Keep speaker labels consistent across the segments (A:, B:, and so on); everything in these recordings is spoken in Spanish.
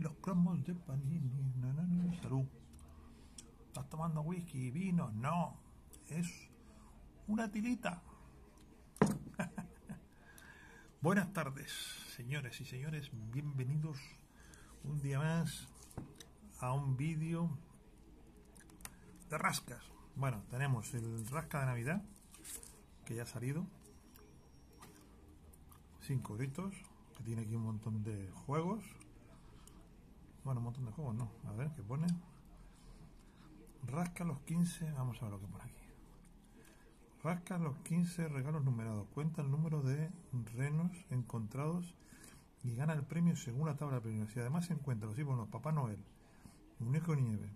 A: los cromos de panini. Na, na, na. Salud. ¿Estás tomando whisky, vino? No. Es una tilita. Buenas tardes, señores y señores. Bienvenidos un día más a un vídeo de rascas. Bueno, tenemos el rasca de Navidad, que ya ha salido. Cinco gritos, tiene aquí un montón de juegos. Bueno, un montón de juegos, no. A ver, ¿qué pone? Rasca los 15, vamos a ver lo que pone aquí. Rasca los 15 regalos numerados. Cuenta el número de renos encontrados y gana el premio según la tabla de premios. Si además se encuentra los iconos Papá Noel, Muñeco Nieve,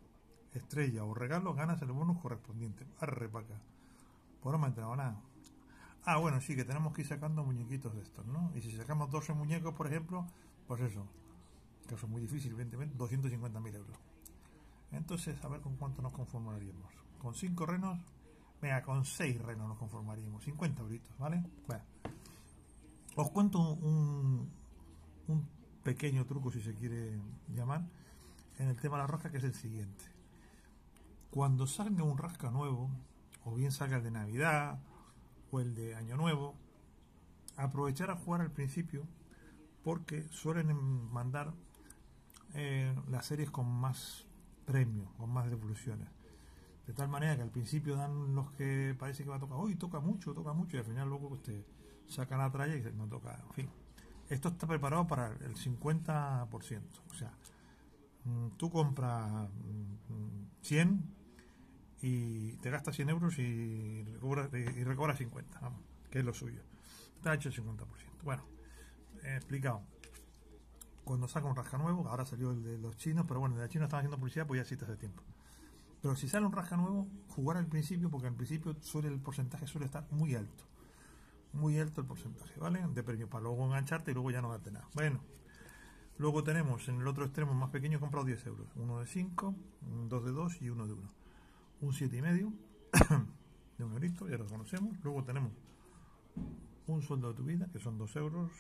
A: Estrella o regalo, ganas el bonus correspondiente. Arre acá. Pues no me nada. Ah, bueno, sí, que tenemos que ir sacando muñequitos de estos, ¿no? Y si sacamos 12 muñecos, por ejemplo, pues eso, que es muy difícil, evidentemente, 250.000 euros. Entonces, a ver con cuánto nos conformaríamos. Con 5 renos, venga, con 6 renos nos conformaríamos. 50 euritos, ¿vale? Bueno, os cuento un, un pequeño truco, si se quiere llamar, en el tema de la rosca, que es el siguiente. Cuando salga un rasca nuevo, o bien salga el de Navidad, el de Año Nuevo, aprovechar a jugar al principio porque suelen mandar eh, las series con más premios, con más devoluciones. De tal manera que al principio dan los que parece que va a tocar, hoy toca mucho, toca mucho, y al final luego pues, te sacan la tralla y no toca, en fin. Esto está preparado para el 50%, o sea, mm, tú compras 100 y te gastas 100 euros y recobras, y recobras 50, vamos, que es lo suyo. Está hecho el 50%. Bueno, he explicado. Cuando saca un rasca nuevo, ahora salió el de los chinos, pero bueno, de los chinos están haciendo publicidad, pues ya existe hace tiempo. Pero si sale un rasca nuevo, jugar al principio, porque al principio suele el porcentaje suele estar muy alto. Muy alto el porcentaje, ¿vale? De premio, para luego engancharte y luego ya no darte nada. Bueno, luego tenemos en el otro extremo más pequeño, comprado 10 euros. Uno de 5, dos de 2 y uno de 1 un 7,5 de un eurito, ya lo conocemos. Luego tenemos un sueldo de tu vida, que son 2 euros.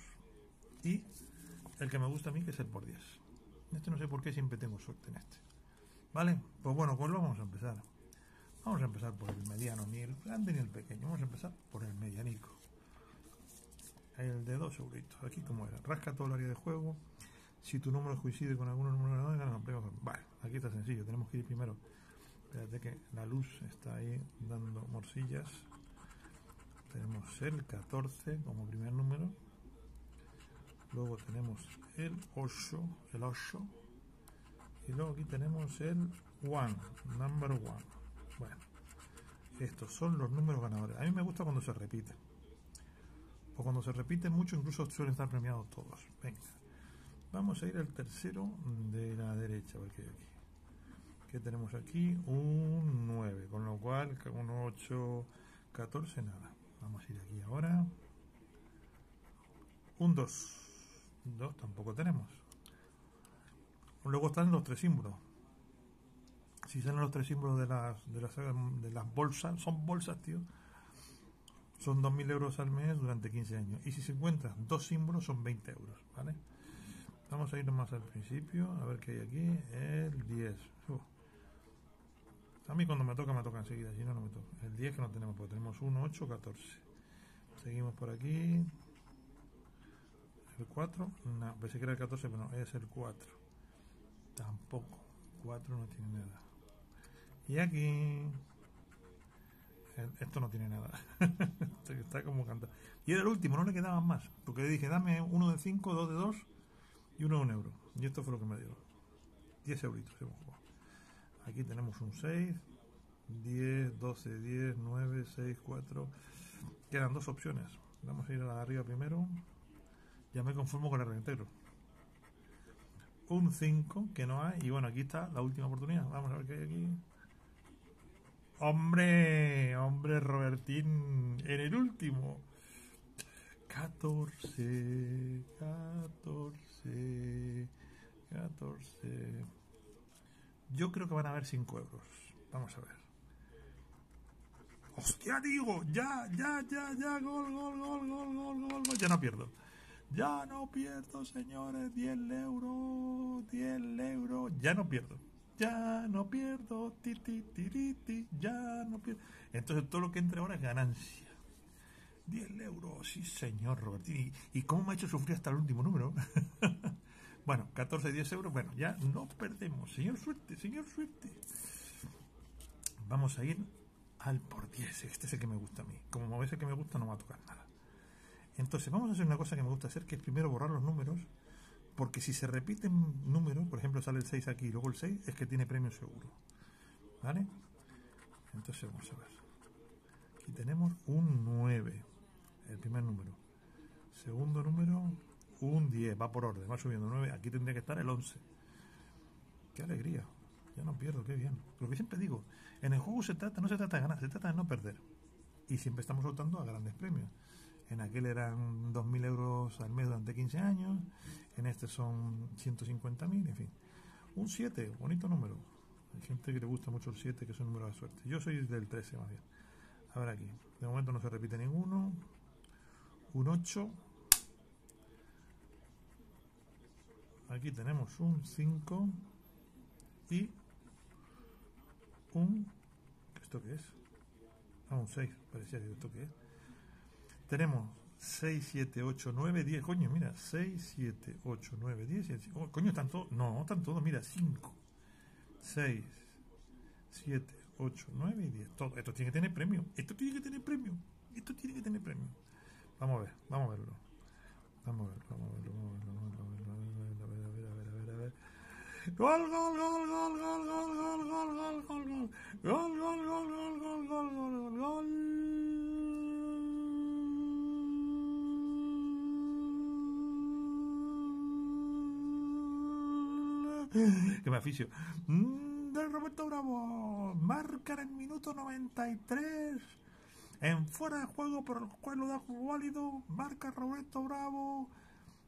A: Y el que me gusta a mí, que es el por 10. Este no sé por qué siempre tengo suerte en este. ¿Vale? Pues bueno, pues vamos a empezar. Vamos a empezar por el mediano, ni el grande ni el pequeño. Vamos a empezar por el medianico. El de 2 euritos. Aquí como era. Rasca todo el área de juego. Si tu número coincide con algunos números de ganas Vale, aquí está sencillo. Tenemos que ir primero Espérate que la luz está ahí dando morcillas. Tenemos el 14 como primer número. Luego tenemos el 8, el 8. Y luego aquí tenemos el 1, number 1. Bueno, estos son los números ganadores. A mí me gusta cuando se repite. O cuando se repite mucho, incluso suelen estar premiados todos. Venga, vamos a ir al tercero de la derecha, a que tenemos aquí? Un 9, con lo cual un 8, 14, nada. Vamos a ir aquí ahora. Un 2. 2 tampoco tenemos. Luego están los tres símbolos. Si salen los tres símbolos de las, de las, de las bolsas, son bolsas, tío. Son 2.000 euros al mes durante 15 años. Y si se encuentran dos símbolos, son 20 euros, ¿vale? Vamos a ir más al principio, a ver qué hay aquí. El 10. A mí cuando me toca, me toca enseguida, si no, no me toca. El 10 que no tenemos, porque tenemos 1, 8, 14. Seguimos por aquí. El 4, no, pensé que era el 14, pero no, es el 4. Tampoco. 4 no tiene nada. Y aquí. Esto no tiene nada. Está como cantando. Y era el último, no le quedaban más. Porque dije, dame uno de 5, dos de 2 y uno de un euro. Y esto fue lo que me dio. 10 euritos hemos jugado. Aquí tenemos un 6, 10, 12, 10, 9, 6, 4. Quedan dos opciones. Vamos a ir a la de arriba primero. Ya me conformo con el reintegro. Un 5 que no hay. Y bueno, aquí está la última oportunidad. Vamos a ver qué hay aquí. Hombre, hombre Robertín, en el último. 14, 14, 14. Yo creo que van a haber 5 euros. Vamos a ver. ¡Hostia, digo! ¡Ya, ya, ya, ya! ¡Gol, gol, gol, gol, gol, gol, gol! Ya no pierdo. Ya no pierdo, señores, 10 euros, 10 euros. Ya no pierdo. Ya no pierdo, ti, ti, ti, ti, ya no pierdo. Entonces todo lo que entre ahora es ganancia. 10 euros, sí señor Robertini. ¿Y cómo me ha hecho sufrir hasta el último número? bueno, 14, 10 euros, bueno, ya no perdemos. Señor suerte, señor suerte. Vamos a ir al por 10. Este es el que me gusta a mí. Como ves el que me gusta, no va a tocar nada. Entonces, vamos a hacer una cosa que me gusta hacer, que es primero borrar los números. Porque si se repiten números, por ejemplo, sale el 6 aquí y luego el 6, es que tiene premio seguro. ¿Vale? Entonces, vamos a ver. Aquí tenemos un 9, el primer número. Segundo número, un 10, va por orden, va subiendo 9. Aquí tendría que estar el 11. ¡Qué alegría! Ya no pierdo, qué bien. Lo que siempre digo, en el juego se trata, no se trata de ganar, se trata de no perder. Y siempre estamos soltando a grandes premios. En aquel eran 2.000 euros al mes durante 15 años, en este son 150.000, en fin. Un 7, bonito número. Hay gente que le gusta mucho el 7, que es un número de suerte. Yo soy del 13 más bien. A ver aquí, de momento no se repite ninguno. Un 8. Aquí tenemos un 5 y un... ¿Esto qué es? Ah, un 6, parecía esto qué es. Tenemos 6, 7, 8, 9, 10. Coño, mira, 6, 7, 8, 9, 10. Oh, coño, están todos. No, están todos, mira, 5, 6, 7, 8, 9 y 10. Todo. Esto tiene que tener premio. Esto tiene que tener premio. Esto tiene que tener premio. Vamos a ver, vamos a verlo. Vamos a verlo, vamos a verlo, vamos a verlo, vamos a verlo, vamos a verlo, a ver, a ver, a ver, a ver, a ver. Gol, gol, gol, gol, gol, gol, gol, gol, gol, gol, gol. Gol, gol, gol, gol, gol, gol, gol, gol. Que me aficio. Del Roberto Bravo. Marca en el minuto 93. En fuera de juego por el cual lo da válido. Marca Roberto Bravo.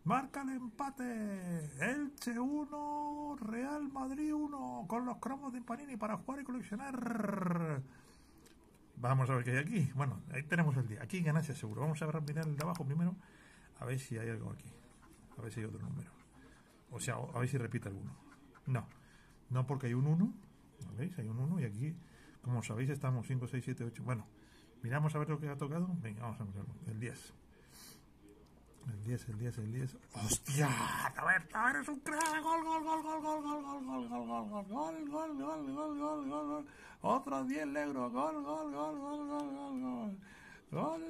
A: Marca el empate. Elche 1, Real Madrid 1. Con los cromos de Panini para jugar y coleccionar. Vamos a ver qué hay aquí. Bueno, ahí tenemos el día. Aquí ganancia seguro. Vamos a ver, mirar el de abajo primero. A ver si hay algo aquí. A ver si hay otro número. O sea, a ver si repite alguno. No. No porque hay un 1. ¿Lo veis? Hay un 1 y aquí, como sabéis, estamos 5, 6, 7, 8. Bueno, miramos a ver lo que ha tocado. Venga, vamos a mirarlo. El 10. El 10, el 10, el 10. ¡Hostia! Roberto, eres un crack. Gol, gol, gol, gol, gol, gol, gol, gol, gol, gol, gol, gol, gol, gol, gol, gol, gol, gol. Otros 10 euros. Gol, gol, gol, gol, gol, gol, gol. Gol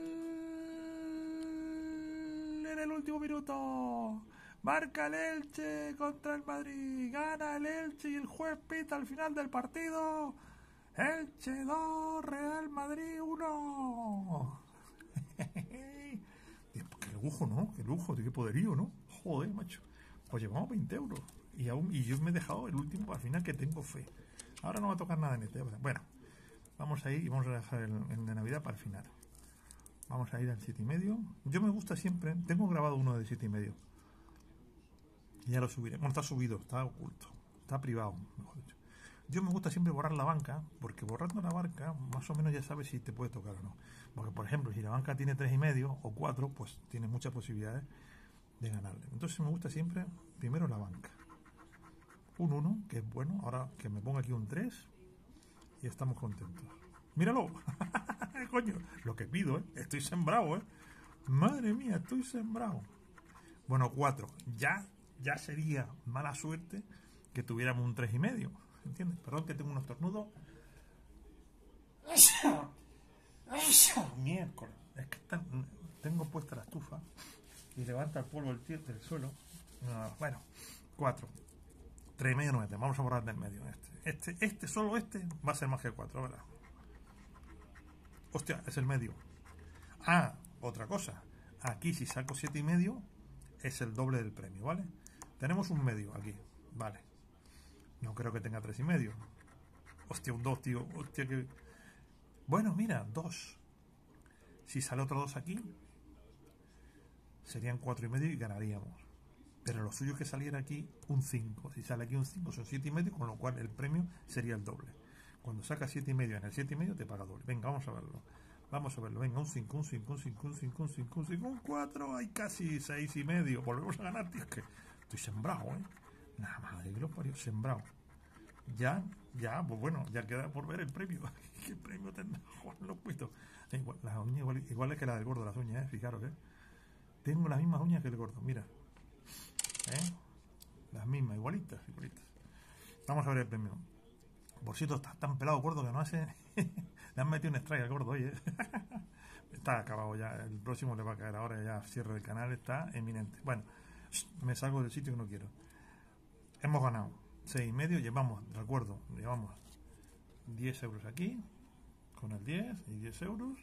A: en el último minuto. Marca el Elche contra el Madrid. Gana el Elche y el juez pita al final del partido. Elche 2, Real Madrid 1. Lujo, ¿no? Qué lujo, qué poderío, ¿no? Joder, macho. Pues llevamos 20 euros. Y, aún, y yo me he dejado el último al final que tengo fe. Ahora no va a tocar nada en este. Bueno, vamos a ir y vamos a dejar el, el de Navidad para el final. Vamos a ir al 7 y medio. Yo me gusta siempre. Tengo grabado uno de 7 y medio. Ya lo subiré. Bueno, está subido, está oculto. Está privado, mejor dicho. Yo me gusta siempre borrar la banca, porque borrando la banca, más o menos ya sabes si te puede tocar o no. Porque, por ejemplo, si la banca tiene tres y medio o 4, pues tiene muchas posibilidades de ganarle. Entonces me gusta siempre, primero la banca. Un 1, que es bueno. Ahora que me ponga aquí un 3 y estamos contentos. ¡Míralo! Coño, lo que pido, ¿eh? Estoy sembrado, ¿eh? Madre mía, estoy sembrado. Bueno, 4. Ya, ya sería mala suerte que tuviéramos un 3 y medio. ¿Entiendes? Perdón que tengo unos tornudos. Miércoles. Es que están- tengo puesta la estufa y levanta el polvo del, del suelo. Ah, bueno, 4. 3 y medio no mete. Vamos a borrar del medio. Este, este, este, solo este va a ser más que 4, ¿verdad? Hostia, es el medio. Ah, otra cosa. Aquí si saco siete y medio es el doble del premio, ¿vale? Tenemos un medio aquí, vale. No creo que tenga tres y medio. Hostia, un 2, tío. Hostia, que... Bueno, mira, 2. Si sale otro 2 aquí, serían cuatro y medio y ganaríamos. Pero lo suyo es que saliera aquí un 5. Si sale aquí un 5 son siete y medio, con lo cual el premio sería el doble. Cuando sacas siete y medio en el siete y medio te paga doble. Venga, vamos a verlo. Vamos a verlo, venga, un 5, un 5, un 5, un 5, un 5, un 5, un 4, hay casi 6 y medio. Volvemos a ganar, tío, es que estoy sembrado, ¿eh? Nada, madre que lo parió, sembrado. Ya, ya, pues bueno, ya queda por ver el premio. ¿Qué premio tendrá Juan Lopito? Igual, las uñas igual, iguales que las del gordo, las uñas, ¿eh? Fijaros, ¿eh? Tengo las mismas uñas que el gordo, mira. ¿Eh? Las mismas, igualitas, igualitas. Vamos a ver el premio. Por cierto, está tan pelado gordo que no hace. le han metido un strike al gordo, oye. está acabado ya. El próximo le va a caer ahora, ya cierre del canal, está eminente. Bueno, me salgo del sitio que no quiero. Hemos ganado seis y medio, llevamos, recuerdo, llevamos 10 euros aquí, con el 10 y 10 euros.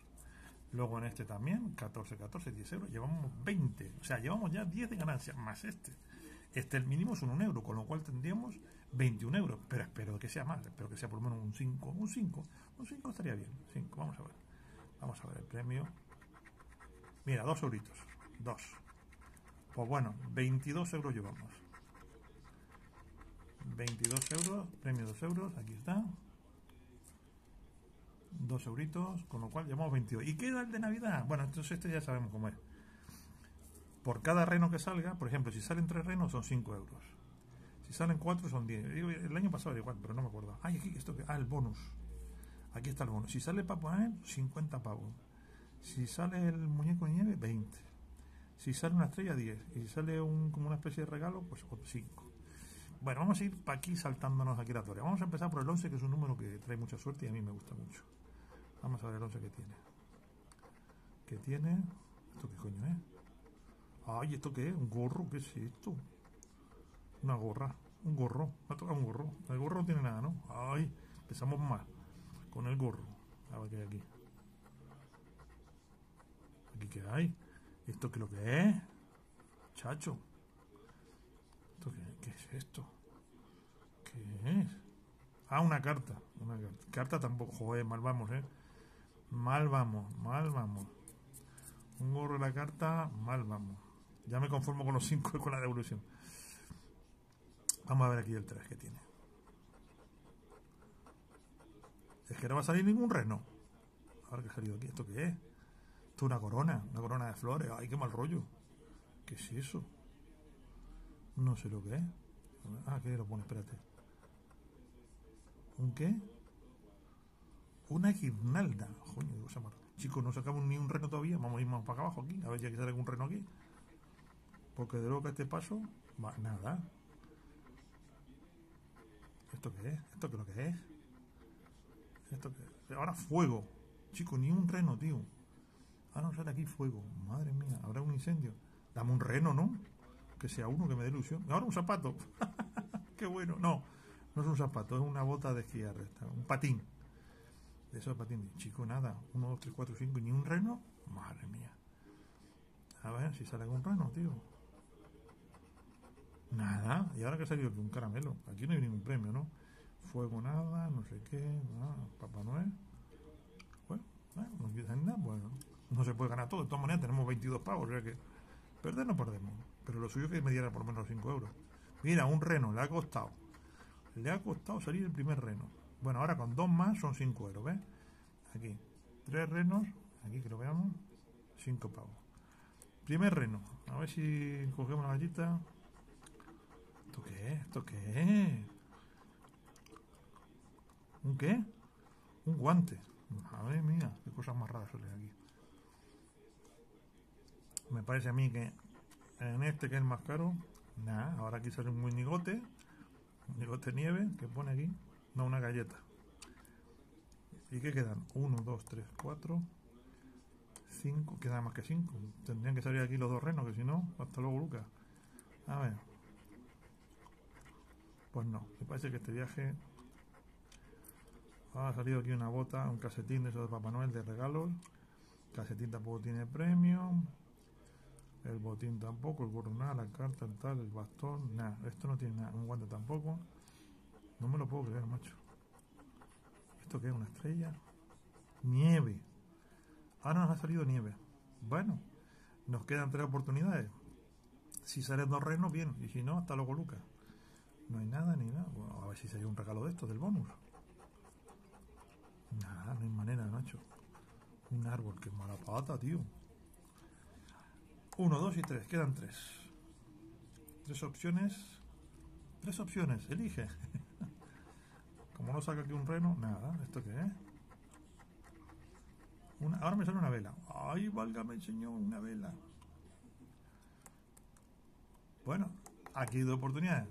A: Luego en este también, 14, 14, 10 euros. Llevamos 20. O sea, llevamos ya 10 de ganancia, más este. Este el mínimo son un euro, con lo cual tendríamos 21 euros. Pero espero que sea más, espero que sea por lo menos un 5. Un 5, un 5 estaría bien. 5, vamos a ver. Vamos a ver el premio. Mira, 2 euritos. 2. Pues bueno, 22 euros llevamos. 22 euros, premio 2 euros, aquí está. 2 euritos, con lo cual llevamos 22. ¿Y queda el de Navidad? Bueno, entonces este ya sabemos cómo es. Por cada reno que salga, por ejemplo, si salen 3 renos son 5 euros. Si salen 4 son 10. El año pasado era igual, pero no me acuerdo. Ay, aquí, esto que. Ah, el bonus. Aquí está el bonus. Si sale Papá Noel, 50 pavos. Si sale el muñeco de nieve, 20. Si sale una estrella, 10. Y si sale un, como una especie de regalo, pues 5. Bueno, vamos a ir para aquí saltándonos aquí la torre. Vamos a empezar por el 11, que es un número que trae mucha suerte y a mí me gusta mucho. Vamos a ver el 11 que tiene. ¿Qué tiene? ¿Esto qué coño es? Ay, ¿esto qué es? ¿Un gorro? ¿Qué es esto? Una gorra. Un gorro. Me ha tocado un gorro. El gorro no tiene nada, ¿no? Ay, empezamos más con el gorro. A ver qué hay aquí. ¿Aquí qué hay? ¿Esto qué es lo que es? Chacho. ¿Esto qué, es esto? ¿Qué es? Ah, una carta. Una carta. Tampoco. Joder, mal vamos, ¿eh? Mal vamos, mal vamos. Un gorro de la carta, mal vamos. Ya me conformo con los 5 y con la devolución. Vamos a ver aquí el 3 que tiene. Es que no va a salir ningún reno. Ahora que ha salido aquí, ¿esto qué es? Esto es una corona, una corona de flores. Ay, qué mal rollo. ¿Qué es eso? No sé lo que es. Ah, ¿qué lo pone? Espérate. ¿Un qué? Una guirnalda. Coño, Chicos, no sacamos ni un reno todavía. Vamos a ir más para acá abajo aquí. A ver si hay que sale algún reno aquí. Porque de luego que este paso, va, nada. ¿Esto qué es? ¿Esto qué es lo que es? ¿Esto qué es? Ahora fuego. Chicos, ni un reno, tío. Ahora no sale aquí fuego. Madre mía, habrá un incendio. Dame un reno, ¿no? Que sea uno que me dé ilusión. Ahora un zapato. qué bueno. No, no es un zapato, es una bota de esquiar. Un patín. De esos patines. Chico, nada. Uno, dos, tres, cuatro, cinco. Ni un reno. Madre mía. A ver si sale algún reno, tío. Nada. Y ahora que ha salido un caramelo. Aquí no hay ningún premio, ¿no? Fuego nada, no sé qué. Nada. Papá Noel. Bueno, no dicen nada. Bueno, no se puede ganar todo. De todas maneras, tenemos 22 pavos. O sea que perder no perdemos. Pero lo suyo que me diera por menos 5 euros. Mira, un reno. Le ha costado. Le ha costado salir el primer reno. Bueno, ahora con dos más son 5 euros, ¿ves? Aquí. Tres renos. Aquí que lo veamos. 5 pavos. Primer reno. A ver si cogemos la gallita. ¿Esto qué es? ¿Esto qué es? ¿Un qué? Un guante. Madre mía, qué cosas más raras salen aquí. Me parece a mí que en este que es el más caro, nada, ahora aquí sale un monigote, un nigote nieve que pone aquí, no una galleta. ¿Y qué quedan? 1, 2, 3, 4, 5, quedan más que 5. Tendrían que salir aquí los dos renos, que si no, hasta luego Lucas. A ver. Pues no, me parece que este viaje ha salido aquí una bota, un casetín de esos de Papá Noel de regalos. casetín tampoco tiene premio. El botín tampoco, el gorro la carta, el tal, el bastón, nada. Esto no tiene nada, un guante tampoco. No me lo puedo creer, macho. ¿Esto qué es? ¿Una estrella? Nieve. Ahora nos ha salido nieve. Bueno, nos quedan tres oportunidades. Si salen dos renos, bien. Y si no, hasta luego, Lucas. No hay nada ni nada. a ver si se un regalo de estos, del bonus. Nada, no hay manera, Nacho. Un árbol, que mala pata, tío. Uno, dos y tres. Quedan tres. Tres opciones. Tres opciones. Elige. Como no saca aquí un reno, nada. ¿Esto qué es? Una, ahora me sale una vela. Ay, válgame el señor, una vela. Bueno, aquí hay dos oportunidades.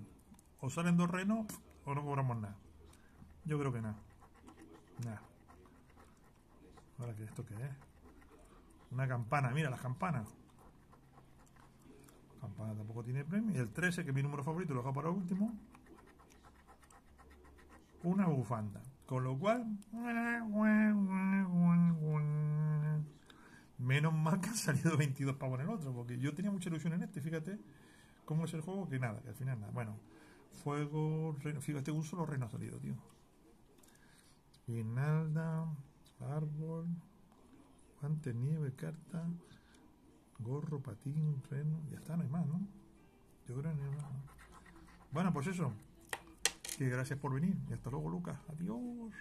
A: O salen dos renos o no cobramos nada. Yo creo que nada. Nada. Ahora que esto qué es. Una campana, mira las campanas. Campana tampoco tiene premio. Y el 13, que es mi número favorito, lo dejo para último. Una bufanda. Con lo cual. Menos mal que han salido 22 pavos en el otro. Porque yo tenía mucha ilusión en este. Fíjate cómo es el juego. Que nada, que al final nada. Bueno, fuego, reno. Fíjate, un solo reno ha salido, tío. Guinalda, árbol, guante, nieve, carta, gorro, patín, reno. Ya está, no hay más, ¿no? Yo creo que no hay más. ¿no? Bueno, pues eso. Que gracias por venir. Y hasta luego, Lucas. Adiós.